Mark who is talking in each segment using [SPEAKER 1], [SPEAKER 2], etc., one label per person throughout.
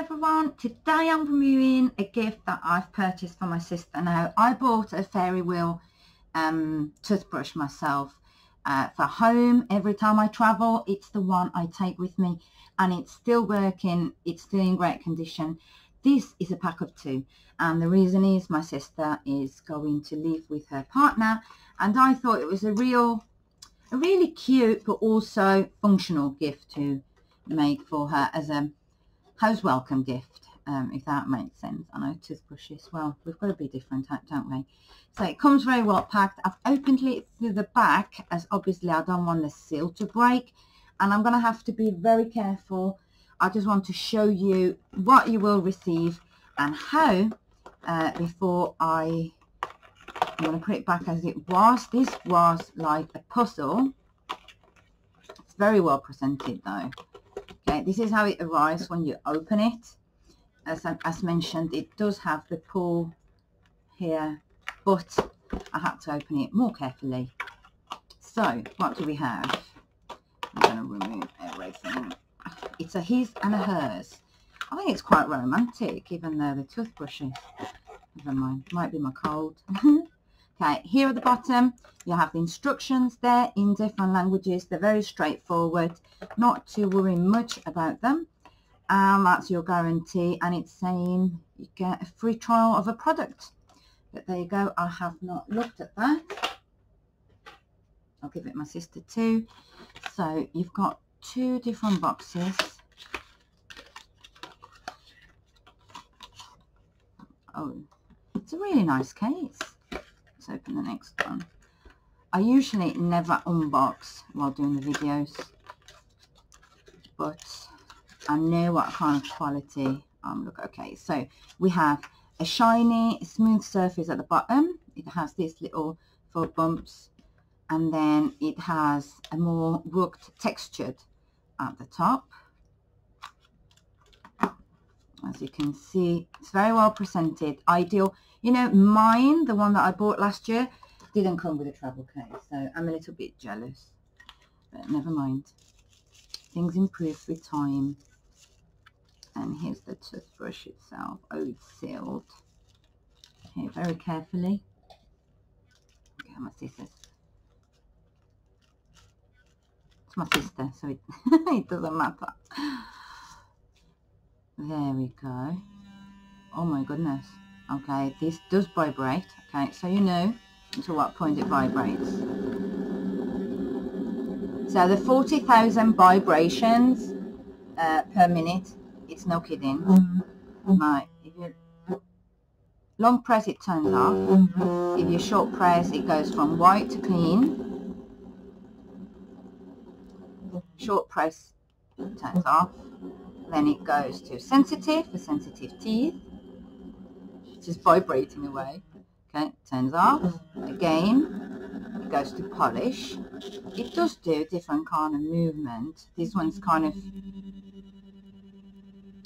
[SPEAKER 1] everyone, today I'm reviewing a gift that I've purchased for my sister. Now I bought a Fairywill um, toothbrush myself uh, for home. Every time I travel it's the one I take with me and it's still working, it's still in great condition. This is a pack of two and the reason is my sister is going to live with her partner and I thought it was a real, a really cute but also functional gift to make for her as a house welcome gift, um, if that makes sense. I know toothbrushes, well, we've got to be different, don't we? So it comes very well packed. I've opened it through the back, as obviously I don't want the seal to break. And I'm going to have to be very careful. I just want to show you what you will receive and how uh, before I... I'm going to put it back as it was. This was like a puzzle. It's very well presented though. Okay, this is how it arrives when you open it. As, as mentioned, it does have the pull here, but I had to open it more carefully. So, what do we have? I'm going to remove everything. It's a his and a hers. I think it's quite romantic, even though the toothbrushes. Never mind, might be my cold. okay, here at the bottom, you have the instructions there in different languages. They're very straightforward, not to worry much about them. And that's your guarantee. And it's saying you get a free trial of a product. But there you go. I have not looked at that. I'll give it my sister too. So you've got two different boxes. Oh, it's a really nice case. Open the next one. I usually never unbox while doing the videos, but I know what kind of quality. Look, okay, so we have a shiny, smooth surface at the bottom. It has these little four bumps, and then it has a more rugged textured at the top. As you can see, it's very well presented. Ideal. You know, mine, the one that I bought last year, didn't come with a travel case, so I'm a little bit jealous. But never mind. Things improve with time. And here's the toothbrush itself. Oh, it's sealed. Here, very carefully. Okay, my scissors. It's my sister, so it, it doesn't matter. There we go. Oh my goodness. Okay, this does vibrate. Okay, so you know to what point it vibrates. So the 40,000 vibrations uh, per minute, it's no kidding. Right, if you long press it turns off. If you short press it goes from white to clean. Short press turns off. Then it goes to sensitive for sensitive teeth. It's just vibrating away. Okay, turns off. Again, it goes to polish. It does do a different kind of movement. This one's kind of,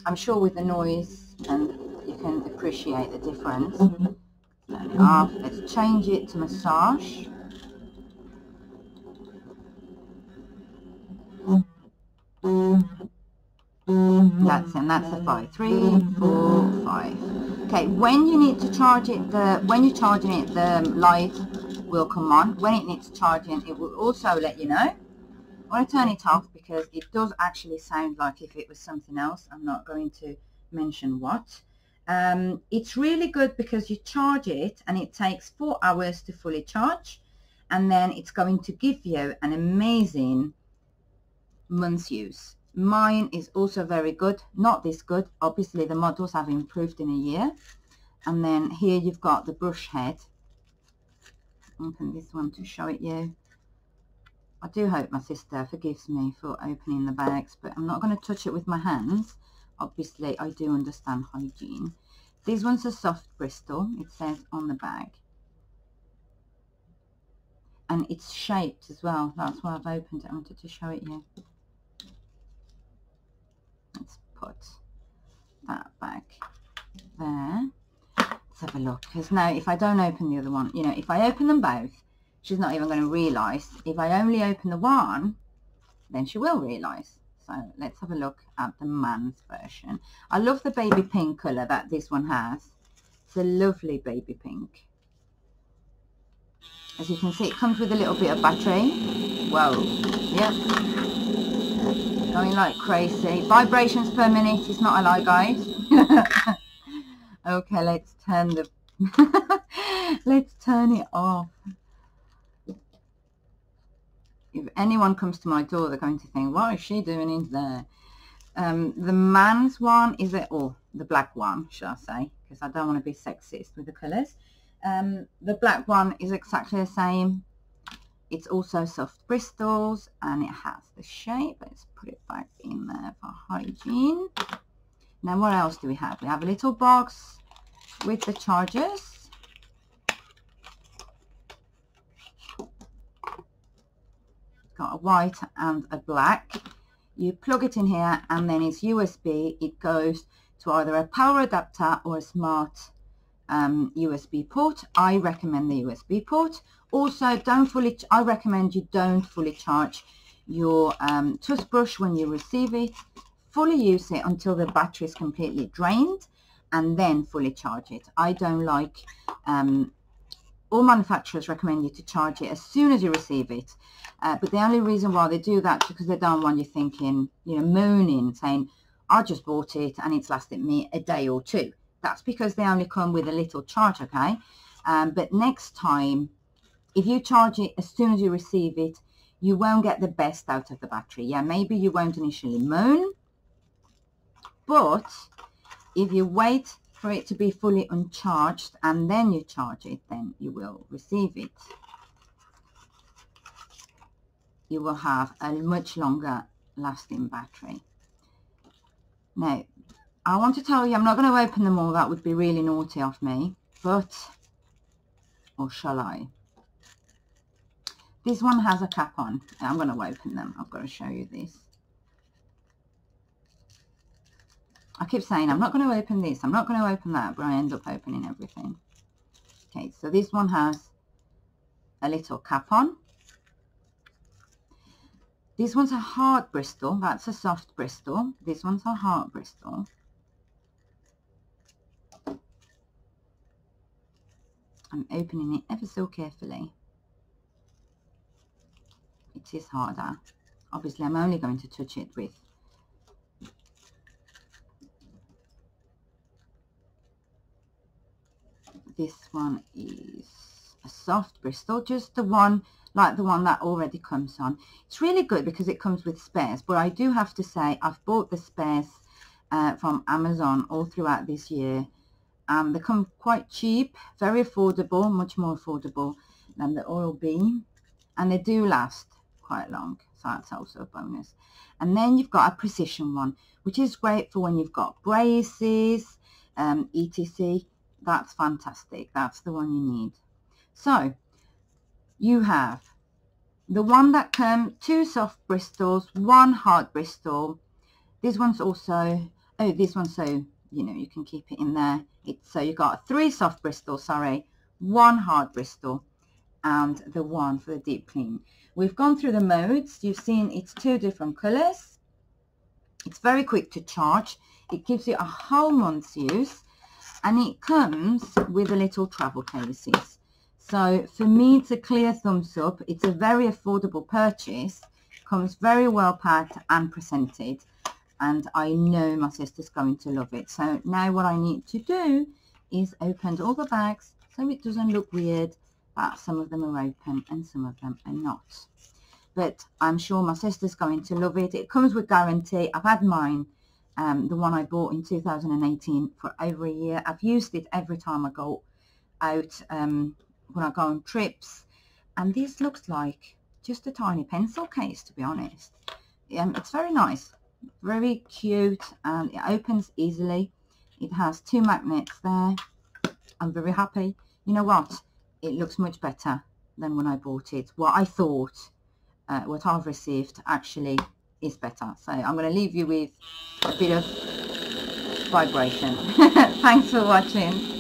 [SPEAKER 1] I'm sure with the noise and you can appreciate the difference. Mm-hmm. Turn it off. Let's change it to massage. That's and that's the five. Three, four, five. Okay, when you need to charge it, the when you're charging it, the light will come on. When it needs charging, it will also let you know. I want to turn it off because it does actually sound like if it was something else. I'm not going to mention what. Um, it's really good because you charge it and it takes four hours to fully charge and then it's going to give you an amazing month's use. Mine is also very good, not this good. Obviously the models have improved in a year. And then here you've got the brush head. Open this one to show it you. I do hope my sister forgives me for opening the bags, but I'm not going to touch it with my hands. Obviously, I do understand hygiene. These ones are soft bristle, it says on the bag. And it's shaped as well. That's why I've opened it. I wanted to show it you let's put that back there let's have a look because now if I don't open the other one you know if I open them both she's not even going to realize if I only open the one then she will realize So let's have a look at the man's version. I love the baby pink colour that this one has. It's a lovely baby pink. As you can see, it comes with a little bit of battery. Whoa. Yep. Going like crazy. Vibrations per minute It's not a lie, guys. okay, let's turn the... let's turn it off if anyone comes to my door, they're going to think, what is she doing in there? Um, the man's one is it, or the black one, should I say, because I don't want to be sexist with the colours. Um, the black one is exactly the same. It's also soft bristles and it has the shape. Let's put it back in there for hygiene. Now what else do we have? We have a little box with the chargers got a white and a black. You plug it in here and then it's USB. It goes to either a power adapter or a smart um, USB port. I recommend the USB port. Also, don't fully. I recommend you don't fully charge your um, toothbrush when you receive it. Fully use it until the battery is completely drained and then fully charge it. I don't like um, all manufacturers recommend you to charge it as soon as you receive it. Uh, but the only reason why they do that is because they don't want you thinking, you know, moaning, saying, I just bought it and it's lasted me a day or two. That's because they only come with a little charge, okay? Um, but next time, if you charge it as soon as you receive it, you won't get the best out of the battery. Yeah, maybe you won't initially moan, but if you wait for it to be fully uncharged and then you charge it, then you will receive it. You will have a much longer lasting battery. Now, I want to tell you, I'm not going to open them all. That would be really naughty of me. But, or shall I? This one has a cap on. I'm going to open them. I've got to show you this. I keep saying I'm not going to open this, I'm not going to open that, but I end up opening everything. Okay, so this one has a little cap on. This one's a hard bristle, that's a soft bristle. This one's a hard bristle. I'm opening it ever so carefully. It is harder. Obviously, I'm only going to touch it with this one is a soft bristle, just the one like the one that already comes on. It's really good because it comes with spares, but I do have to say I've bought the spares uh, from Amazon all throughout this year. They come quite cheap, very affordable, much more affordable than the Oral-B, and they do last quite long, so that's also a bonus. And then you've got a precision one, which is great for when you've got braces, um, etc. That's fantastic. That's the one you need. So you have the one that came two soft bristles, one hard bristle. This one's also, oh, this one, so, you know, you can keep it in there. It's, so you've got three soft bristles, sorry, one hard bristle, and the one for the deep clean. We've gone through the modes. You've seen it's two different colors. It's very quick to charge. It gives you a whole month's use and it comes with a little travel cases. So for me, it's a clear thumbs up. It's a very affordable purchase. Comes very well packed and presented. And I know my sister's going to love it. So now what I need to do is open all the bags so it doesn't look weird that some of them are open and some of them are not. But I'm sure my sister's going to love it. It comes with guarantee. I've had mine um, the one I bought in 2018 for over a year. I've used it every time I go out um, when I go on trips and this looks like just a tiny pencil case to be honest. Um, it's very nice, very cute and it opens easily. It has two magnets there. I'm very happy. You know what? It looks much better than when I bought it. What I thought, uh, what I've received actually is better. So I'm going to leave you with a bit of vibration. Thanks for watching.